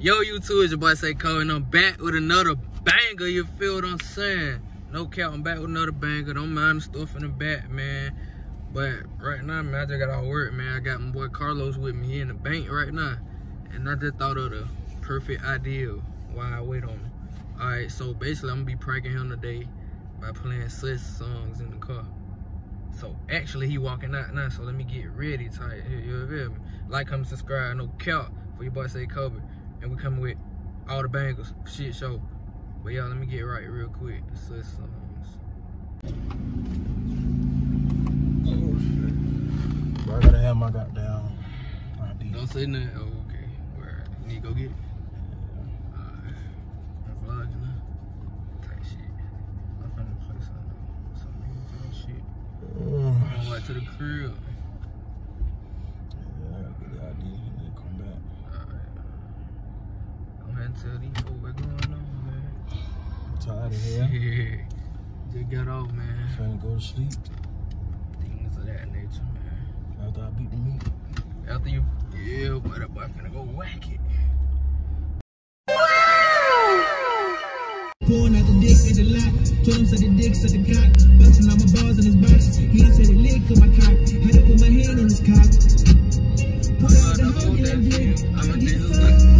Yo, you YouTube, it's your boy Say Kobe, and I'm back with another banger, you feel what I'm saying? No cap, I'm back with another banger. Don't mind the stuff in the back, man. But right now, man, I just got all work, man. I got my boy Carlos with me here in the bank right now. And I just thought of the perfect idea why I wait on him. Alright, so basically, I'm gonna be pranking him today by playing sus songs in the car. So actually, he walking out now, so let me get ready tight. You, feel me? Like, comment, subscribe, no cap for your boy Say Kobe and we coming with all the bangers, shit show. But y'all, let me get right real quick. Sus songs. Oh shit. Bro, I gotta have my goddamn ID. Don't say nothing. Oh, okay. Where you need to go get it? Alright. I'm vlogging now. Type shit. I'm finna play some some music and shit. Oh, I'm going to the crib. yeah, I gotta get the ID and then come back. Alright. I'm heading to these folks what's going on, man. I'm tired of here. Shit. Just got off, man. Finna go to sleep Things of that nature, man. after I beat the meat. After you, yeah, boy, that boy finna go whack it. Pouring out the dick at the lot. Told him suck the dick, suck the cock. Busting all my balls in his box. He ain't said a lick on my cock. Had to put my hand on his cock. Pull out the hoe in that dick. I'm a Get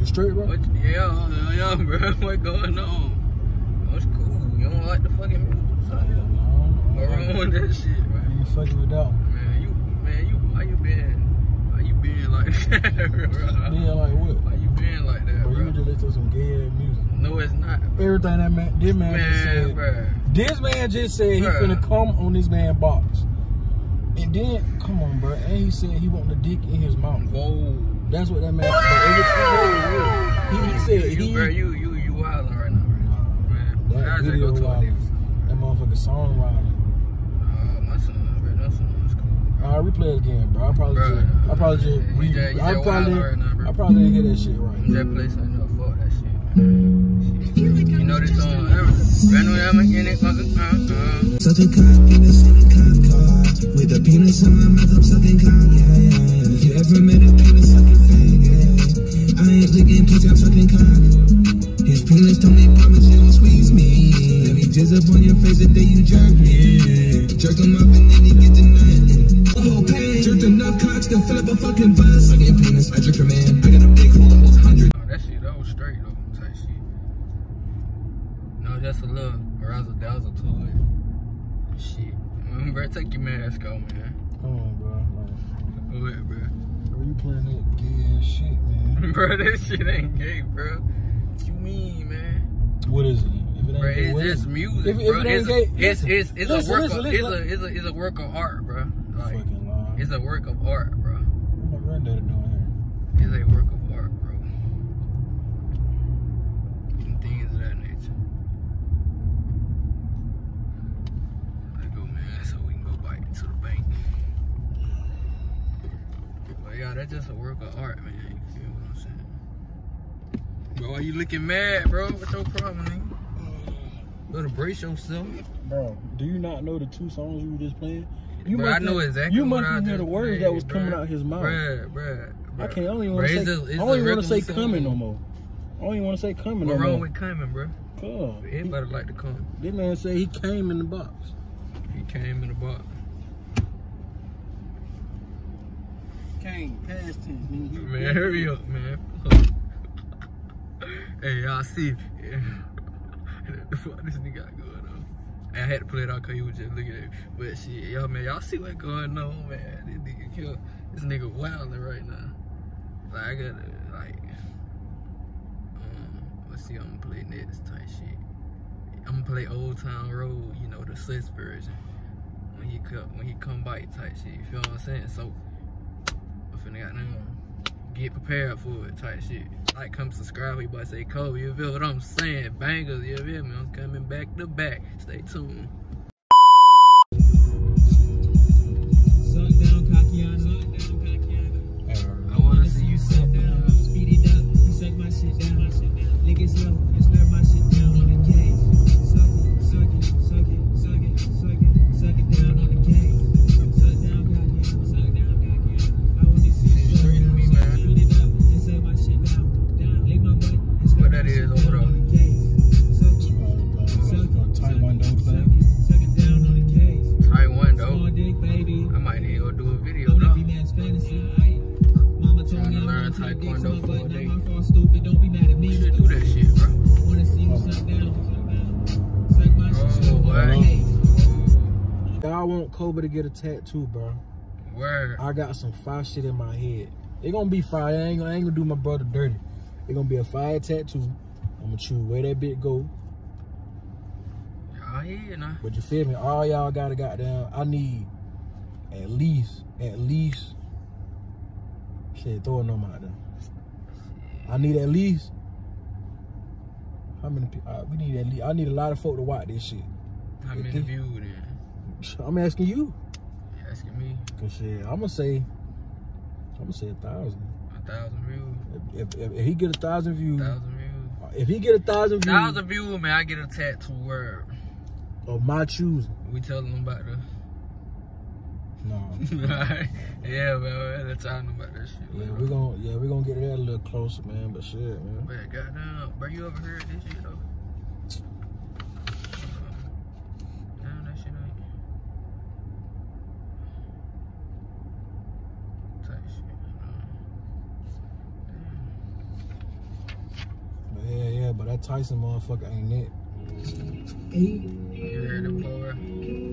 You straight, bro? What, yeah, yeah, yeah, bruh. What going on? That's cool. You don't like the fucking music? Hell son? no. Wrong with that shit, bruh? You fucking with that. Man, you, man, you, why you been, why you been like that, bruh? Yeah, like what? Why you been like that, Bro, you just listen to some gay ass music. No, it's not. Everything that man, this man, just Man, said. bruh. This man just said he Bruh. finna come on this man box. And then, come on, bro. And he said he want the dick in his mouth. Whoa. That's what that man. But every, he, he said you, he. bro, you, you, you wildin' right now, Nah, man. that I video go to a wild. niggas. That motherfucking songwriter. Uh, my son, bro, that song is cool. All right, replay it again, bro. I probably Bruh. just, I probably just, You re, just- you I probably, right now, bro. I probably didn't hear that shit right. just play something up. Fuck that shit. Shit. You know this song, Brand new album in it, fucking, uh, uh. Sucking cock in a silly cock car. With a penis in my mouth, I'm sucking cock, yeah, yeah. If you ever met a penis sucking fag, yeah. I ain't licking pussy, I'm sucking cock. His penis told me promise he will squeeze me. Let me jizz up on your face the day you jerk me. Jerk him up and then he get to nothing. Oh, pain. Jerked enough cocks to fill up a fucking bus. Sucking penis, I jerk a man. I got a big hole that holds hundred. Oh, that shit, that was straight though, type shit. No, just a little razzle dazzle to it. Shit. Bro, take your mask off, man. Come on, bro. Like, Go ahead, bro. Bro, playing that gay ass shit, man. bro, this shit ain't gay, bro. What you mean, man? What is it? If it ain't Bro, gay, it's just music, If, if bro. it ain't it's, gay, it's, listen, it's, it's listen, a work listen, of listen, it's a it's a it's a work of art, bro. Like fucking lie. it's a work of art, bro. What my granddaddy doing It's a work of art, bro. And things of that nature. Let go, man, so we can go bite to the bank. But yeah, that's just a work of art, man. You feel what I'm saying? Bro, why you looking mad, bro? What's your problem, nigga? Mm. Better brace yourself. Bro, do you not know the two songs you were just playing? You Bro, I know exactly. You what must I hear the words played, that was coming bruh. out his mouth. Bruh, bruh, I can't. I don't even want to say. a- it's don't even want to say coming no more. I don't even want to say coming What no more. What wrong with coming, bro? Cuz, Everybody like to come. This man said he came in the box. He came in the box. Past tense. he- Man, hurry up, man. hey, y'all see? The fuck this nigga got going on? I had to play it out because you was just looking at it. But shit, y'all, man, y'all see what's going on, man. This nigga killed. This nigga wilding right now. Like, I gotta, like, um, let's see, I'm gonna play next type shit. I'm gonna play Old Town Road, you know, the Sliss version. When he come when he come bite type shit. You feel what I'm saying? So finna get prepared for it type shit. Like come subscribe, we boy say Kobe, you feel what I'm saying? Bangers, you feel me? I'm coming back to back. Stay tuned. Learn gonna take dicks taekwondo on my butt. Not my fault, stupid. Don't be mad at me. You do that shit, bro. Wanna see you suck down, suck my oh, shit, Oh, suck my boy. cake. I want Kobe to get a tattoo, bro. Word. I got some fire shit in my head. It gonna be fire. I ain't, gonna- I ain't gonna do my brother dirty. It gonna be a fire tattoo. I'm gonna choose where that bit go. Y'all here now. But you feel me? All y'all gotta goddamn. I need at least, at least. Shit, throw a number out there. I need at least. How many people? Uh, we need at least. I need a lot of folk to watch this shit. How many Okay. views then? I'm asking you. You asking me? Cause shit, I'm gonna say. I'm gonna say a thousand. A thousand views. If, if, if he get a thousand views, Thousand views. if he get a thousand views Thousand views, man. I get a tattoo. Word. of my choosing, We telling them about the. No. Yeah, man. Let's tell them about that shit. Yeah, we're gonna yeah we're gonna get to that a little closer, man. But shit, man. Man, goddamn. Bro, you ever heard this shit though? Damn, that shit ain't. Type shit. Yeah, yeah. But that Tyson motherfucker ain't it. damn. You heard it before?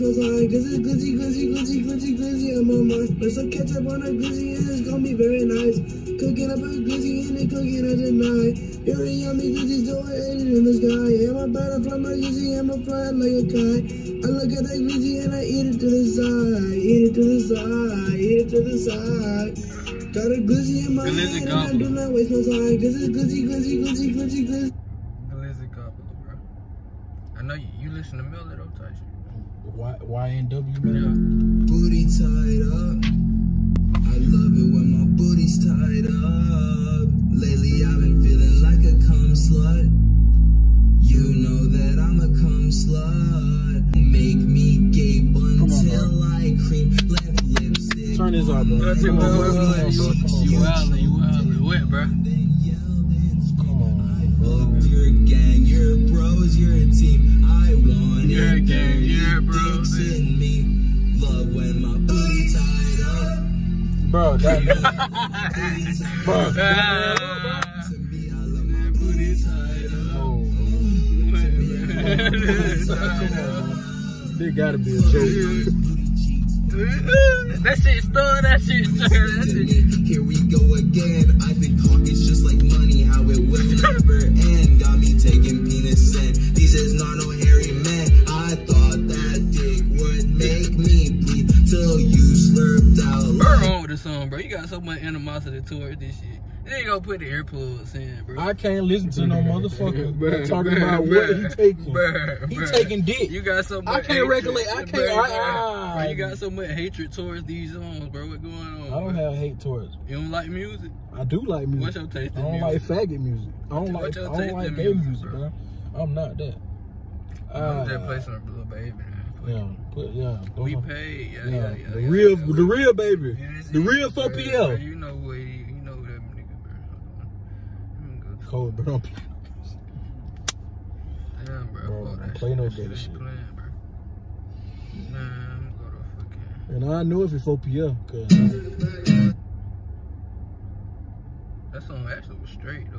I do not waste my. Cause it's glizzy, glizzy, glizzy, glizzy, glizzy in my mind. Put some ketchup on a glizzy and it's gonna be very nice. Cooking up a glizzy and it cooking at the night. You're a yummy glizzy so I ate it in the sky. Yeah, my butterfly, my glizzy, I'm a flying like a kite. I look at that glizzy and I eat it to the side. Eat it to the side, eat it to the side. Got a glizzy in my Glizzy head and I do not waste my time. Cause it's glizzy, glizzy, glizzy, glizzy, glizzy. Glizzy. I know you, you listen to Melly though, type shit. Y YNW Yeah. man. Booty tied up. I love it when my booty's tied up. Lately I've been feeling like a cum slut. You know that I'm a cum slut. Make me gape on, until I cream left lipstick. Turn this off, bro. That's it, Come bro. on, Wait, bro. wait, Come wait. on, bro. You Come on, wildin', you wildin'. What, bro? There gotta be a joke. that shit stir, that shit stir, that shit. Here we go again. I think pockets just like money, how it will never end. so much animosity towards this shit. They ain't gonna put the earplugs in, bro. I can't listen to no motherfucker Bruh, talking bruh, about bruh, what he taking. bruh, He bruh. taking dick. You got so much. I can't hatred. regulate- I can't- Bruh, I- bruh. ah. Bro, you got so much hatred towards these songs, bro. What going on? I don't bro? have hate towards. You don't like music? I do like music. What's your taste I don't music? like faggot music. I don't What's like. your I don't like in gay music, music, bro? bro. I'm not that. Uh, just play some little baby. Yeah, put yeah. We uh-huh. paid. Yeah, Yeah, yeah, yeah. the yeah, real, yeah. the real baby, the real bro, 4PF. You know what? he- You know that nigga, bro. Hold on. Let me go Cold, bro. Damn, bro. Bro, don't that play shit. no gay shit. Playing, bro. Man, I'm gonna go to fucking. And I know if it's 4PF, cause That song actually was straight though.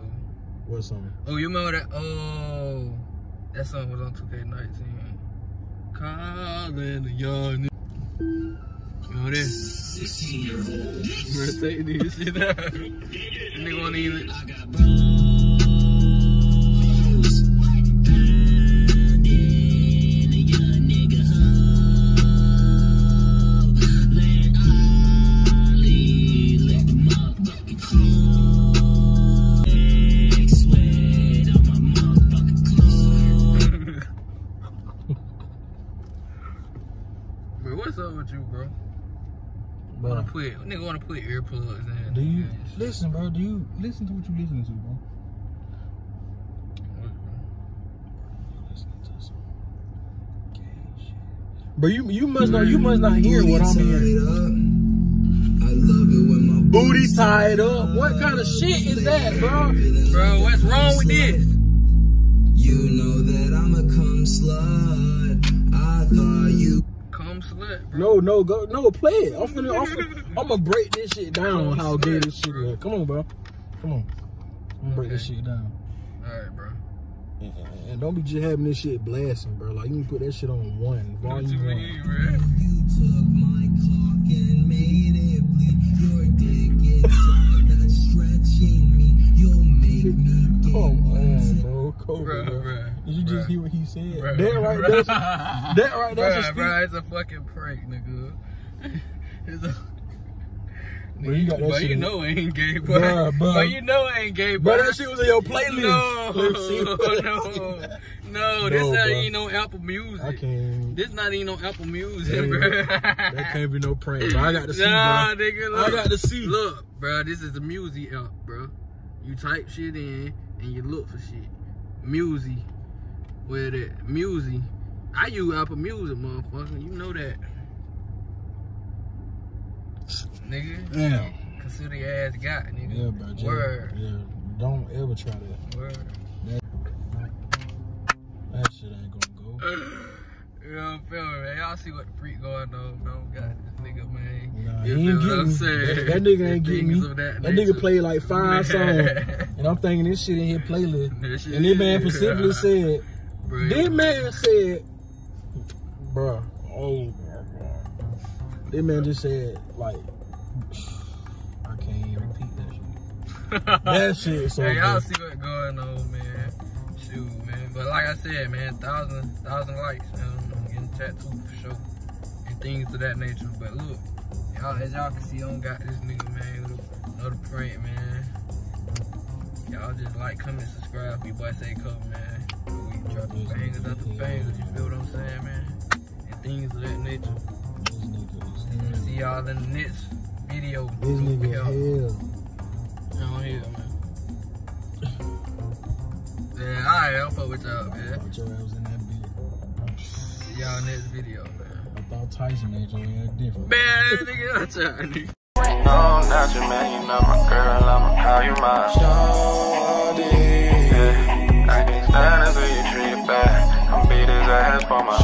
What song? Oh, you remember that? Oh, That song was on 2K19. Calling the young. You know this? Mercedes shit out. Nigga wanna even. Bro, Wanna put nigga wanna put earplugs in. do you listen, bro? Do you listen to what you listening to, bro? Listening to some gay shit. Bro, you you must not you mm. must not hear what I'm hearing. I love it when my Booty tied up. What kind of shit is that, bro? Bro, what's wrong with this? You know that I'm a cum slut. I thought you Come slut, bro. No, no, go, no, play it. I'm finna, I'm, finna, I'm gonna break this shit down. How gay this shit is. Come on, bro. Come on. I'm gonna break this shit down. Alright, bro. And, and- and don't be just having this shit blasting, bro. Like you can put that shit on one, What you volume one. bro? You took my cock and made it bleed. Your dick is all that's stretching me. You'll make me get Come on, wet. bro. Come Bro, on, bro. bro. Did you just hear what he said? Bro, that right there. That right there. Bruh, bruh, it's a fucking prank, nigga. It's a... Bro, you got but you know it ain't gay, bro. Bruh, bruh. But you know it ain't gay, Bro, bro. that shit was in your playlist. No, no, no. This No, not bruh. even on Apple Music. I can't. This not even on Apple Music, That bro. That can't be no prank, bro. I got to see, nah, bro. nigga, look. I got to see. Look, bro, this is the music app, bro. You type shit in and you look for shit. Music. Where that music. I use Apple Music, motherfucker. You know that. Nigga. Damn. Consider your ass got, nigga. Yeah, bro. Word. Yeah. Don't ever try that. Word. That shit ain't gonna go. You know, feel me, man. Y'all see what the freak going on, man. Got this nigga, man. Nah, You he ain't what getting I'm saying? That, that nigga ain't The getting me. That, that nigga played like five songs. And I'm thinking this shit in his playlist. And this man specifically said, Bro, this man said, bruh, oh my god. This man just said, like, I can't even repeat that shit. That shit so hey, y'all see what's going on, man. Shoot, man. But like I said, man, thousand, thousand likes, man. I'm getting tattooed for sure. And things of that nature. But look, y'all, as y'all can see, I don't got this nigga, man, another prank, man. Y'all just like, comment, subscribe. We boy say Kobe, man. We dropping bangers after bangers, you feel what I'm saying, man? And things of that nature. This nigga is See y'all in the next video. This nigga Yo, hell. Down here, man. Yeah, alright, I'll fuck with y'all, I man. thought your ass was in that bitch. See y'all next video, man. I thought Tyson made your ass different. Man, nigga, that's y'all, nigga. No, not you, man. You know my girl. I'ma call you mine. Yeah, I can't stand to see you treat it I'm beat his ass for my